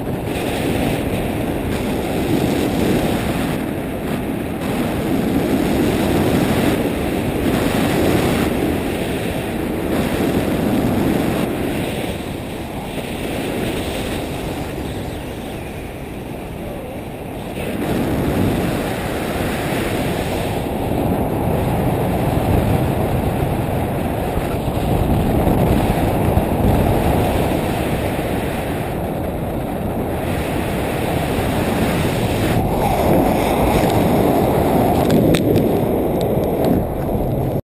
Amen.